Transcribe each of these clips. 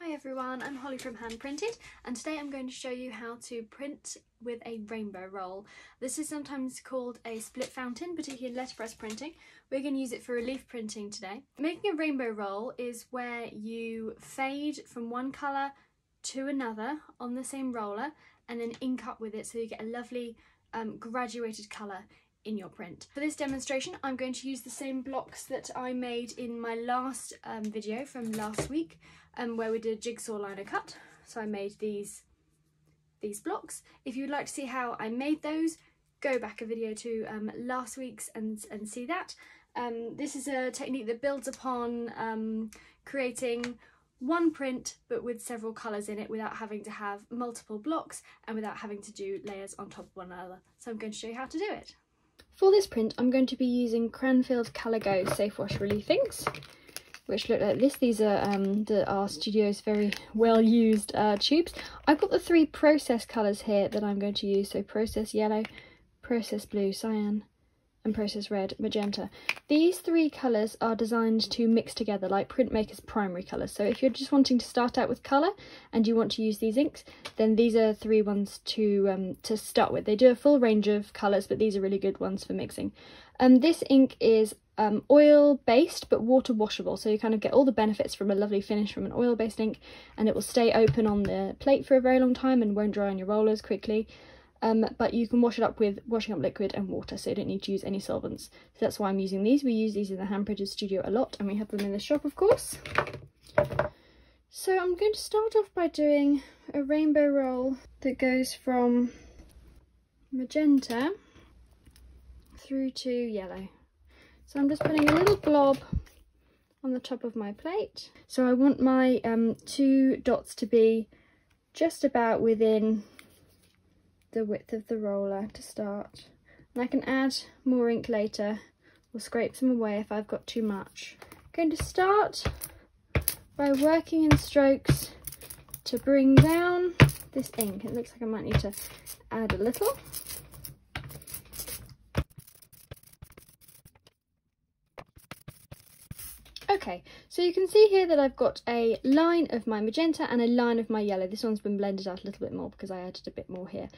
Hi everyone, I'm Holly from Handprinted and today I'm going to show you how to print with a rainbow roll. This is sometimes called a split fountain, particularly letterpress printing. We're going to use it for relief printing today. Making a rainbow roll is where you fade from one colour to another on the same roller and then ink up with it so you get a lovely um, graduated colour in your print. For this demonstration I'm going to use the same blocks that I made in my last um, video from last week um, where we did a jigsaw linocut. So I made these, these blocks. If you'd like to see how I made those, go back a video to um, last week's and, and see that. Um, this is a technique that builds upon um, creating one print but with several colours in it without having to have multiple blocks and without having to do layers on top of one another. So I'm going to show you how to do it. For this print I'm going to be using Cranfield Caligo Safe Wash Relief Inks which look like this. These are um, the, our studio's very well used uh, tubes. I've got the three process colours here that I'm going to use. So process yellow, process blue, cyan and process red, magenta. These three colours are designed to mix together like printmaker's primary colours. So if you're just wanting to start out with colour and you want to use these inks, then these are three ones to um, to start with. They do a full range of colours, but these are really good ones for mixing. Um, this ink is um, oil based but water washable so you kind of get all the benefits from a lovely finish from an oil based ink and it will stay open on the plate for a very long time and won't dry on your rollers quickly um, but you can wash it up with washing up liquid and water so you don't need to use any solvents. So that's why I'm using these. We use these in the hand studio a lot and we have them in the shop of course. So I'm going to start off by doing a rainbow roll that goes from magenta through to yellow. So I'm just putting a little blob on the top of my plate. So I want my um, two dots to be just about within the width of the roller to start. And I can add more ink later or scrape some away if I've got too much. I'm going to start by working in strokes to bring down this ink. It looks like I might need to add a little. Okay, so you can see here that I've got a line of my magenta and a line of my yellow. This one's been blended out a little bit more because I added a bit more here.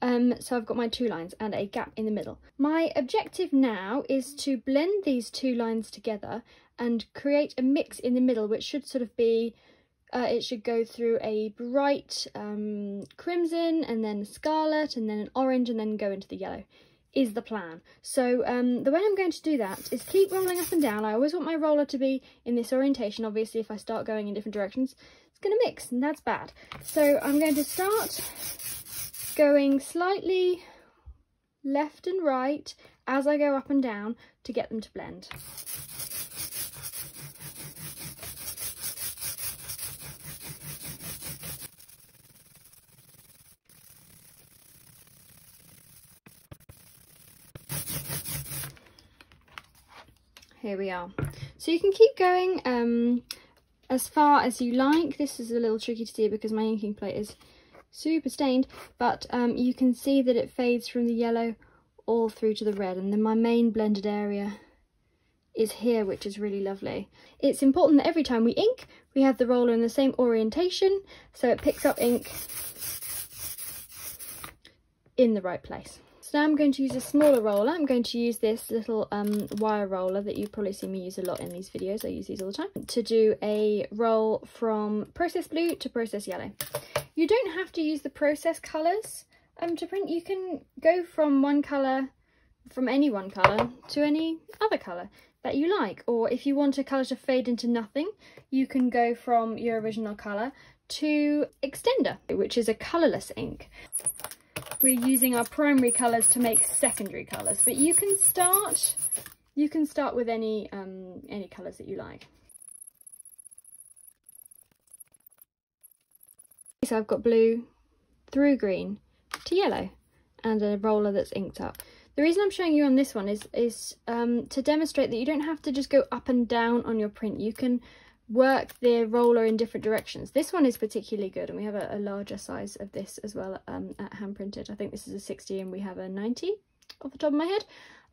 Um, so I've got my two lines and a gap in the middle. My objective now is to blend these two lines together and create a mix in the middle which should sort of be, uh, it should go through a bright um, crimson and then scarlet and then an orange and then go into the yellow is the plan. So um, the way I'm going to do that is keep rolling up and down. I always want my roller to be in this orientation. Obviously, if I start going in different directions, it's going to mix, and that's bad. So I'm going to start going slightly left and right as I go up and down to get them to blend. Here we are. So you can keep going um, as far as you like. This is a little tricky to see because my inking plate is super stained but um, you can see that it fades from the yellow all through to the red and then my main blended area is here which is really lovely. It's important that every time we ink we have the roller in the same orientation so it picks up ink in the right place so now I'm going to use a smaller roller. I'm going to use this little um, wire roller that you probably see me use a lot in these videos. I use these all the time. To do a roll from process blue to process yellow. You don't have to use the process colours um, to print. You can go from one colour, from any one colour, to any other colour that you like. Or if you want a colour to fade into nothing, you can go from your original colour to Extender, which is a colourless ink we're using our primary colours to make secondary colours. But you can start, you can start with any, um, any colours that you like. So I've got blue through green to yellow and a roller that's inked up. The reason I'm showing you on this one is, is um, to demonstrate that you don't have to just go up and down on your print. You can work the roller in different directions. This one is particularly good and we have a, a larger size of this as well um, at Handprinted. I think this is a 60 and we have a 90 off the top of my head.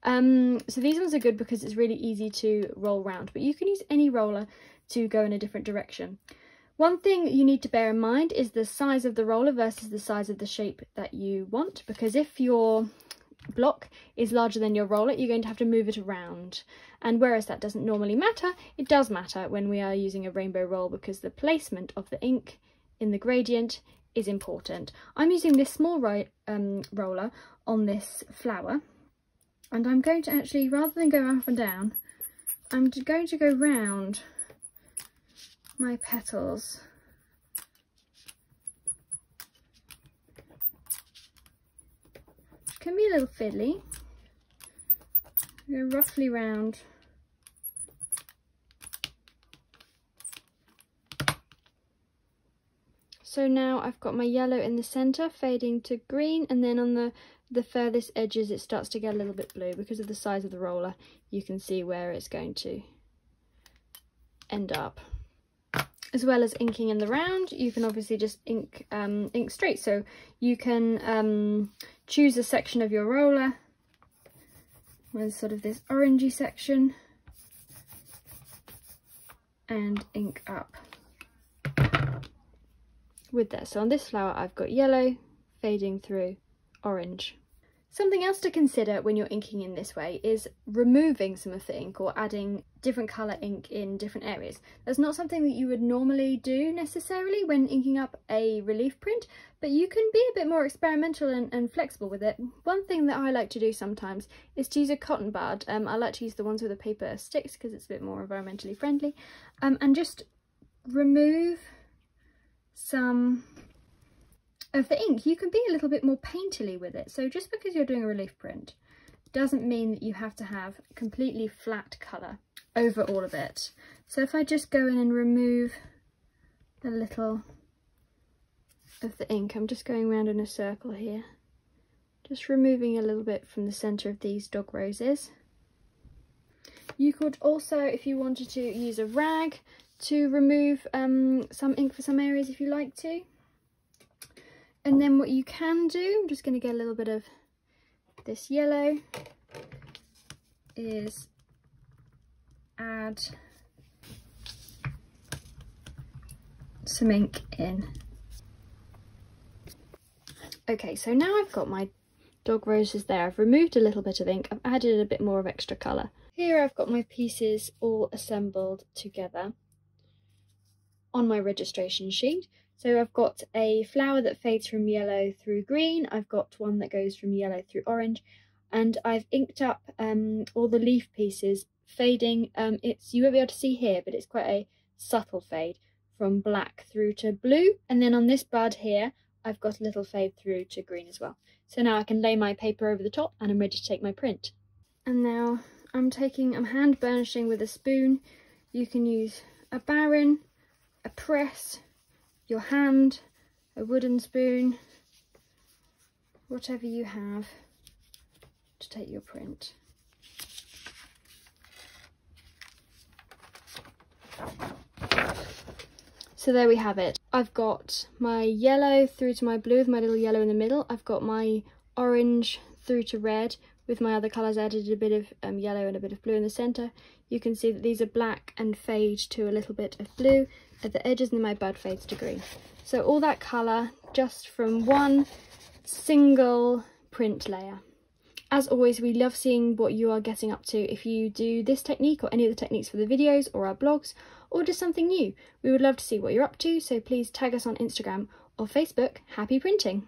Um, so these ones are good because it's really easy to roll round, but you can use any roller to go in a different direction. One thing you need to bear in mind is the size of the roller versus the size of the shape that you want because if your block is larger than your roller you're going to have to move it around and whereas that doesn't normally matter it does matter when we are using a rainbow roll because the placement of the ink in the gradient is important. I'm using this small ro um, roller on this flower and I'm going to actually rather than go up and down I'm going to go round my petals can be a little fiddly. Go roughly round. So now I've got my yellow in the centre fading to green and then on the, the furthest edges it starts to get a little bit blue because of the size of the roller you can see where it's going to end up as well as inking in the round you can obviously just ink um, ink straight. So you can um, choose a section of your roller with sort of this orangey section and ink up with that. So on this flower I've got yellow fading through orange. Something else to consider when you're inking in this way is removing some of the ink or adding different colour ink in different areas. That's not something that you would normally do necessarily when inking up a relief print, but you can be a bit more experimental and, and flexible with it. One thing that I like to do sometimes is to use a cotton bud. Um, I like to use the ones with the paper sticks because it's a bit more environmentally friendly. Um, and just remove some of the ink. You can be a little bit more painterly with it. So just because you're doing a relief print doesn't mean that you have to have completely flat colour over all of it. So if I just go in and remove a little of the ink, I'm just going around in a circle here. Just removing a little bit from the centre of these dog roses. You could also, if you wanted to, use a rag to remove um, some ink for some areas if you like to. And then what you can do, I'm just going to get a little bit of this yellow, is add some ink in. Okay, so now I've got my dog roses there. I've removed a little bit of ink. I've added a bit more of extra colour. Here I've got my pieces all assembled together on my registration sheet. So I've got a flower that fades from yellow through green, I've got one that goes from yellow through orange, and I've inked up um, all the leaf pieces fading. Um, it's You won't be able to see here, but it's quite a subtle fade from black through to blue. And then on this bud here, I've got a little fade through to green as well. So now I can lay my paper over the top and I'm ready to take my print. And now I'm taking, I'm hand burnishing with a spoon. You can use a baren, a press, your hand, a wooden spoon, whatever you have to take your print. So there we have it. I've got my yellow through to my blue with my little yellow in the middle. I've got my orange through to red with my other colours added a bit of um, yellow and a bit of blue in the centre. You can see that these are black and fade to a little bit of blue at the edges and then my bud fades to green. So all that colour just from one single print layer. As always, we love seeing what you are getting up to if you do this technique or any of the techniques for the videos or our blogs or just something new. We would love to see what you're up to, so please tag us on Instagram or Facebook. Happy printing!